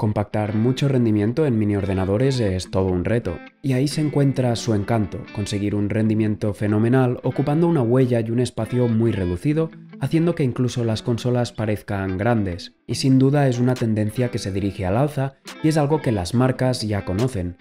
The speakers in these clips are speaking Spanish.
Compactar mucho rendimiento en mini ordenadores es todo un reto, y ahí se encuentra su encanto, conseguir un rendimiento fenomenal ocupando una huella y un espacio muy reducido, haciendo que incluso las consolas parezcan grandes. Y sin duda es una tendencia que se dirige al alza y es algo que las marcas ya conocen.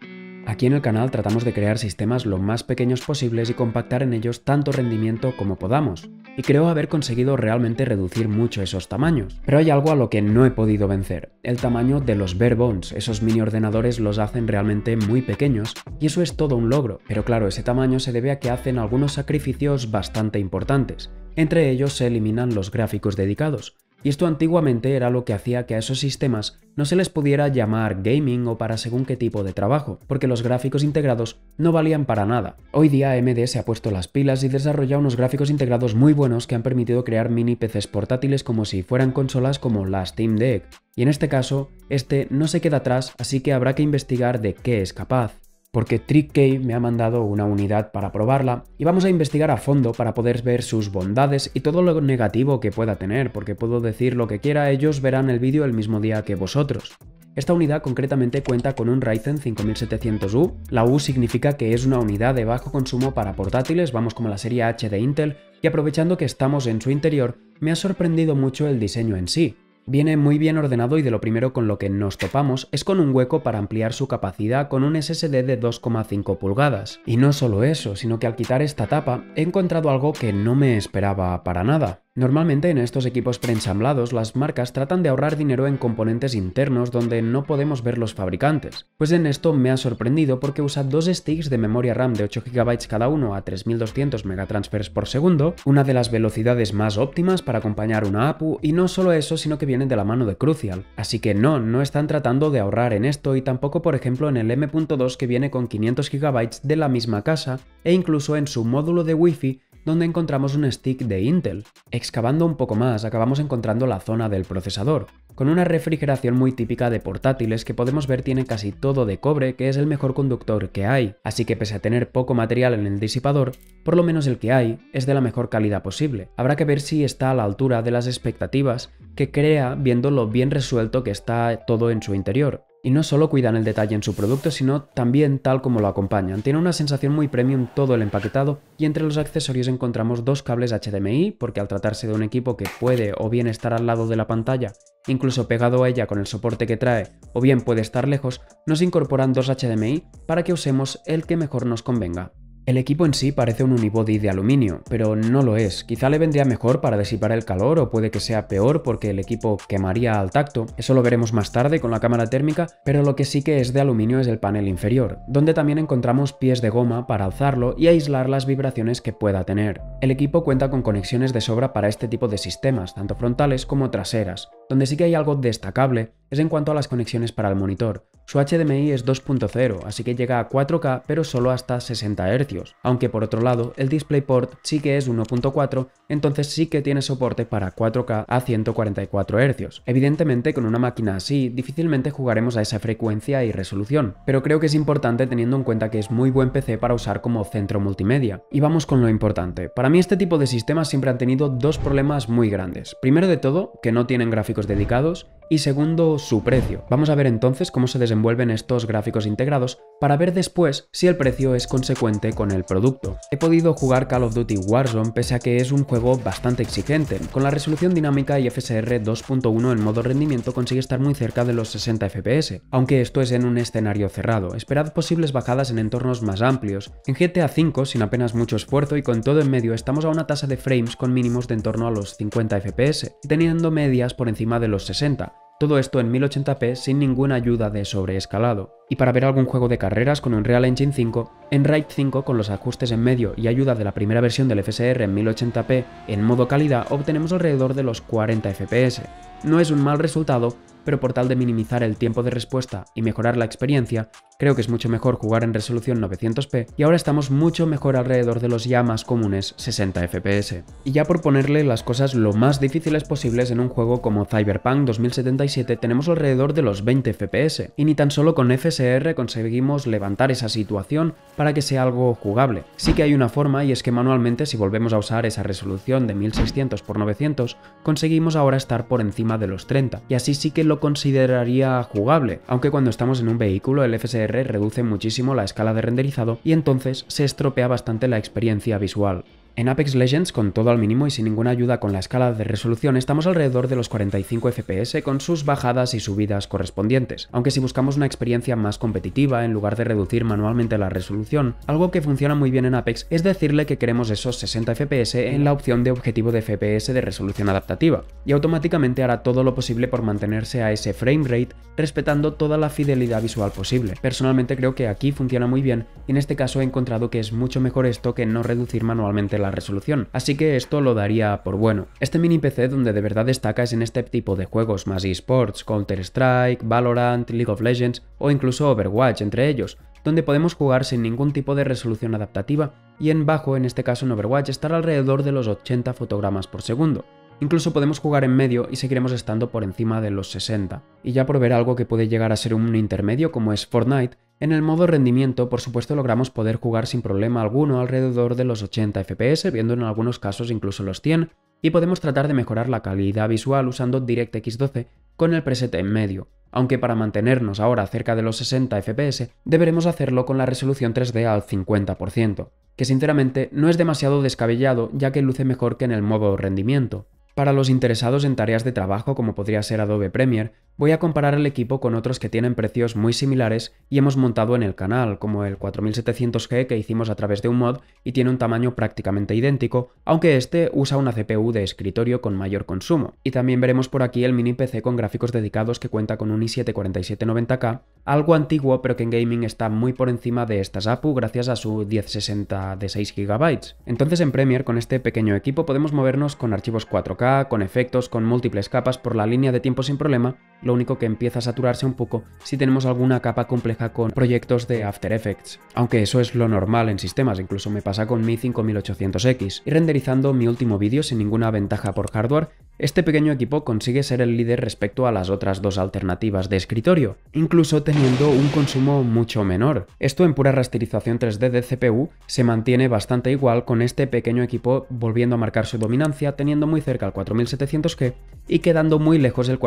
Aquí en el canal tratamos de crear sistemas lo más pequeños posibles y compactar en ellos tanto rendimiento como podamos y creo haber conseguido realmente reducir mucho esos tamaños. Pero hay algo a lo que no he podido vencer, el tamaño de los bare bones, esos mini ordenadores los hacen realmente muy pequeños y eso es todo un logro, pero claro, ese tamaño se debe a que hacen algunos sacrificios bastante importantes. Entre ellos se eliminan los gráficos dedicados, y esto antiguamente era lo que hacía que a esos sistemas no se les pudiera llamar gaming o para según qué tipo de trabajo, porque los gráficos integrados no valían para nada. Hoy día AMD se ha puesto las pilas y desarrolla unos gráficos integrados muy buenos que han permitido crear mini PCs portátiles como si fueran consolas como la Steam Deck. Y en este caso, este no se queda atrás, así que habrá que investigar de qué es capaz porque TrickK me ha mandado una unidad para probarla y vamos a investigar a fondo para poder ver sus bondades y todo lo negativo que pueda tener, porque puedo decir lo que quiera, ellos verán el vídeo el mismo día que vosotros. Esta unidad concretamente cuenta con un Ryzen 5700U, la U significa que es una unidad de bajo consumo para portátiles, vamos como la serie H de Intel, y aprovechando que estamos en su interior, me ha sorprendido mucho el diseño en sí. Viene muy bien ordenado y de lo primero con lo que nos topamos es con un hueco para ampliar su capacidad con un SSD de 2,5 pulgadas. Y no solo eso, sino que al quitar esta tapa he encontrado algo que no me esperaba para nada. Normalmente en estos equipos preensamblados las marcas tratan de ahorrar dinero en componentes internos donde no podemos ver los fabricantes. Pues en esto me ha sorprendido porque usa dos sticks de memoria RAM de 8 GB cada uno a 3200 megatransfers por segundo, una de las velocidades más óptimas para acompañar una APU y no solo eso sino que vienen de la mano de Crucial. Así que no, no están tratando de ahorrar en esto y tampoco por ejemplo en el M.2 que viene con 500 GB de la misma casa e incluso en su módulo de Wi-Fi donde encontramos un stick de Intel. Excavando un poco más, acabamos encontrando la zona del procesador, con una refrigeración muy típica de portátiles que podemos ver tiene casi todo de cobre, que es el mejor conductor que hay, así que pese a tener poco material en el disipador, por lo menos el que hay es de la mejor calidad posible. Habrá que ver si está a la altura de las expectativas que crea viendo lo bien resuelto que está todo en su interior. Y no solo cuidan el detalle en su producto, sino también tal como lo acompañan. Tiene una sensación muy premium todo el empaquetado y entre los accesorios encontramos dos cables HDMI, porque al tratarse de un equipo que puede o bien estar al lado de la pantalla, incluso pegado a ella con el soporte que trae, o bien puede estar lejos, nos incorporan dos HDMI para que usemos el que mejor nos convenga. El equipo en sí parece un unibody de aluminio, pero no lo es. Quizá le vendría mejor para disipar el calor o puede que sea peor porque el equipo quemaría al tacto. Eso lo veremos más tarde con la cámara térmica, pero lo que sí que es de aluminio es el panel inferior, donde también encontramos pies de goma para alzarlo y aislar las vibraciones que pueda tener. El equipo cuenta con conexiones de sobra para este tipo de sistemas, tanto frontales como traseras. Donde sí que hay algo destacable es en cuanto a las conexiones para el monitor. Su HDMI es 2.0, así que llega a 4K pero solo hasta 60 Hz, aunque por otro lado el DisplayPort sí que es 1.4, entonces sí que tiene soporte para 4K a 144 Hz. Evidentemente con una máquina así difícilmente jugaremos a esa frecuencia y resolución, pero creo que es importante teniendo en cuenta que es muy buen PC para usar como centro multimedia. Y vamos con lo importante, para mí este tipo de sistemas siempre han tenido dos problemas muy grandes. Primero de todo, que no tienen gráficos dedicados, y segundo, su precio. Vamos a ver entonces cómo se desenvuelven estos gráficos integrados para ver después si el precio es consecuente con el producto. He podido jugar Call of Duty Warzone pese a que es un juego bastante exigente. Con la resolución dinámica y FSR 2.1 en modo rendimiento consigue estar muy cerca de los 60 FPS, aunque esto es en un escenario cerrado. Esperad posibles bajadas en entornos más amplios. En GTA V, sin apenas mucho esfuerzo y con todo en medio, estamos a una tasa de frames con mínimos de en torno a los 50 FPS, teniendo medias por encima de los 60, todo esto en 1080p sin ninguna ayuda de sobreescalado. Y para ver algún juego de carreras con Unreal Engine 5, en Raid 5 con los ajustes en medio y ayuda de la primera versión del FSR en 1080p en modo calidad obtenemos alrededor de los 40 FPS. No es un mal resultado, pero por tal de minimizar el tiempo de respuesta y mejorar la experiencia, creo que es mucho mejor jugar en resolución 900p y ahora estamos mucho mejor alrededor de los ya más comunes 60 fps. Y ya por ponerle las cosas lo más difíciles posibles en un juego como Cyberpunk 2077 tenemos alrededor de los 20 fps y ni tan solo con FSR conseguimos levantar esa situación para que sea algo jugable. Sí que hay una forma y es que manualmente si volvemos a usar esa resolución de 1600 x 900 conseguimos ahora estar por encima de los 30 y así sí que lo consideraría jugable, aunque cuando estamos en un vehículo el FSR reduce muchísimo la escala de renderizado y entonces se estropea bastante la experiencia visual. En Apex Legends, con todo al mínimo y sin ninguna ayuda con la escala de resolución, estamos alrededor de los 45 FPS con sus bajadas y subidas correspondientes, aunque si buscamos una experiencia más competitiva en lugar de reducir manualmente la resolución, algo que funciona muy bien en Apex es decirle que queremos esos 60 FPS en la opción de objetivo de FPS de resolución adaptativa, y automáticamente hará todo lo posible por mantenerse a ese frame rate respetando toda la fidelidad visual posible. Personalmente creo que aquí funciona muy bien y en este caso he encontrado que es mucho mejor esto que no reducir manualmente la resolución, así que esto lo daría por bueno. Este mini PC donde de verdad destaca es en este tipo de juegos más esports, Counter-Strike, Valorant, League of Legends o incluso Overwatch entre ellos, donde podemos jugar sin ningún tipo de resolución adaptativa y en bajo, en este caso en Overwatch, estar alrededor de los 80 fotogramas por segundo. Incluso podemos jugar en medio y seguiremos estando por encima de los 60. Y ya por ver algo que puede llegar a ser un intermedio como es Fortnite, en el modo rendimiento, por supuesto, logramos poder jugar sin problema alguno alrededor de los 80 FPS, viendo en algunos casos incluso los 100, y podemos tratar de mejorar la calidad visual usando DirectX 12 con el preset en medio, aunque para mantenernos ahora cerca de los 60 FPS deberemos hacerlo con la resolución 3D al 50%, que sinceramente no es demasiado descabellado ya que luce mejor que en el modo rendimiento. Para los interesados en tareas de trabajo como podría ser Adobe Premiere, voy a comparar el equipo con otros que tienen precios muy similares y hemos montado en el canal, como el 4700G que hicimos a través de un mod y tiene un tamaño prácticamente idéntico, aunque este usa una CPU de escritorio con mayor consumo. Y también veremos por aquí el mini PC con gráficos dedicados que cuenta con un i7 4790K, algo antiguo pero que en gaming está muy por encima de esta APU gracias a su 1060 de 6 GB. Entonces en Premiere con este pequeño equipo podemos movernos con archivos 4K, con efectos, con múltiples capas por la línea de tiempo sin problema, lo único que empieza a saturarse un poco si tenemos alguna capa compleja con proyectos de After Effects. Aunque eso es lo normal en sistemas, incluso me pasa con mi 5800X. Y renderizando mi último vídeo sin ninguna ventaja por hardware, este pequeño equipo consigue ser el líder respecto a las otras dos alternativas de escritorio, incluso teniendo un consumo mucho menor. Esto en pura rasterización 3D de CPU se mantiene bastante igual con este pequeño equipo volviendo a marcar su dominancia, teniendo muy cerca el 4700G y quedando muy lejos el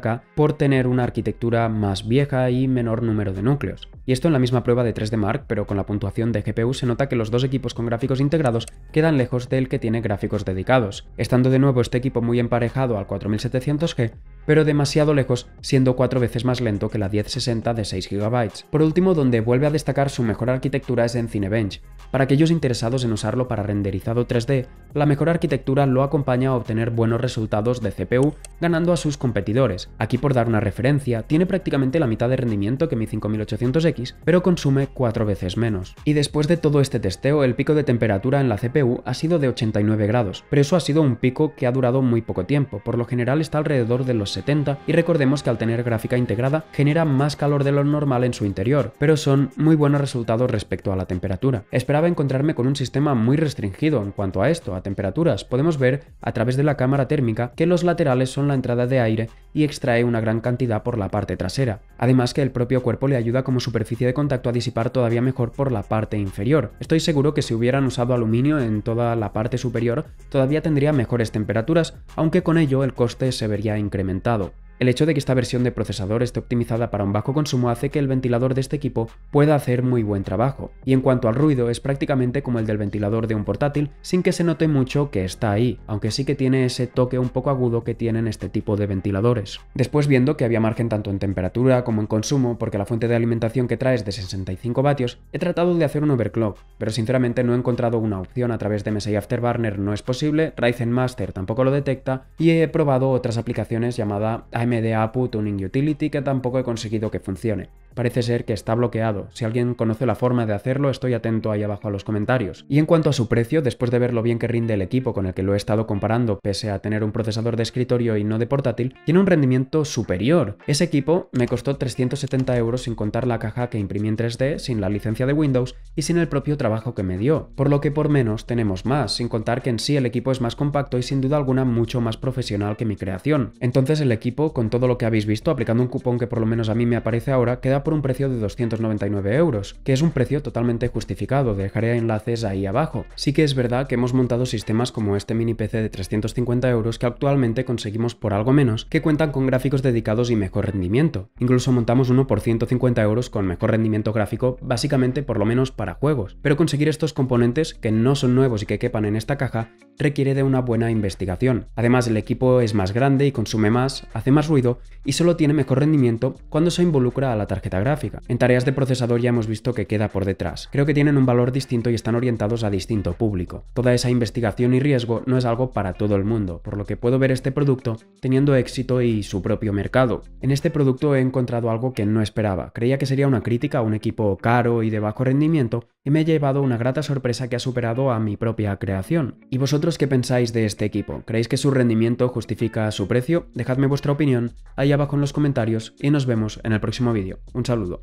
4790K por tener una arquitectura más vieja y menor número de núcleos. Y esto en la misma prueba de 3D Mark, pero con la puntuación de GPU se nota que los dos equipos con gráficos integrados quedan lejos del que tiene gráficos dedicados, estando de nuevo este equipo muy emparejado al 4700G, pero demasiado lejos, siendo cuatro veces más lento que la 1060 de 6 GB. Por último, donde vuelve a destacar su mejor arquitectura es en Cinebench. Para aquellos interesados en usarlo para renderizado 3D, la mejor arquitectura lo acompaña a obtener buenos resultados de CPU, ganando a sus competidores. Aquí por dar una referencia, tiene prácticamente la mitad de rendimiento que mi 5800X, pero consume cuatro veces menos. Y después de todo este testeo, el pico de temperatura en la CPU ha sido de 89 grados, pero eso ha sido un pico que ha durado muy poco tiempo, por lo general está alrededor de los 70 y recordemos que al tener gráfica integrada genera más calor de lo normal en su interior, pero son muy buenos resultados respecto a la temperatura. Esperaba encontrarme con un sistema muy restringido en cuanto a esto, a temperaturas. Podemos ver a través de la cámara térmica que los laterales son la entrada de aire y extrae una gran cantidad por la parte trasera. Además que el propio cuerpo le ayuda como superficie de contacto a disipar todavía mejor por la parte inferior. Estoy seguro que si hubieran usado aluminio en toda la parte superior todavía tendría mejores temperaturas, aunque con ello el coste se vería incrementado comentado el hecho de que esta versión de procesador esté optimizada para un bajo consumo hace que el ventilador de este equipo pueda hacer muy buen trabajo, y en cuanto al ruido es prácticamente como el del ventilador de un portátil, sin que se note mucho que está ahí, aunque sí que tiene ese toque un poco agudo que tienen este tipo de ventiladores. Después viendo que había margen tanto en temperatura como en consumo, porque la fuente de alimentación que trae es de 65 vatios, he tratado de hacer un overclock, pero sinceramente no he encontrado una opción a través de MSI Afterburner no es posible, Ryzen Master tampoco lo detecta, y he probado otras aplicaciones llamada AMD APU Tuning Utility que tampoco he conseguido que funcione. Parece ser que está bloqueado. Si alguien conoce la forma de hacerlo, estoy atento ahí abajo a los comentarios. Y en cuanto a su precio, después de ver lo bien que rinde el equipo con el que lo he estado comparando, pese a tener un procesador de escritorio y no de portátil, tiene un rendimiento superior. Ese equipo me costó 370 euros sin contar la caja que imprimí en 3D, sin la licencia de Windows y sin el propio trabajo que me dio. Por lo que por menos tenemos más, sin contar que en sí el equipo es más compacto y sin duda alguna mucho más profesional que mi creación. Entonces el equipo, con todo lo que habéis visto, aplicando un cupón que por lo menos a mí me aparece ahora, queda por un precio de 299 euros, que es un precio totalmente justificado, dejaré enlaces ahí abajo. Sí que es verdad que hemos montado sistemas como este mini PC de 350 euros que actualmente conseguimos por algo menos, que cuentan con gráficos dedicados y mejor rendimiento. Incluso montamos uno por 150 euros con mejor rendimiento gráfico, básicamente por lo menos para juegos. Pero conseguir estos componentes, que no son nuevos y que quepan en esta caja, requiere de una buena investigación. Además, el equipo es más grande y consume más, hace más ruido y solo tiene mejor rendimiento cuando se involucra a la tarjeta gráfica. En tareas de procesador ya hemos visto que queda por detrás. Creo que tienen un valor distinto y están orientados a distinto público. Toda esa investigación y riesgo no es algo para todo el mundo, por lo que puedo ver este producto teniendo éxito y su propio mercado. En este producto he encontrado algo que no esperaba. Creía que sería una crítica a un equipo caro y de bajo rendimiento y me ha llevado una grata sorpresa que ha superado a mi propia creación. ¿Y vosotros qué pensáis de este equipo? ¿Creéis que su rendimiento justifica su precio? Dejadme vuestra opinión ahí abajo en los comentarios y nos vemos en el próximo vídeo. Un saludo.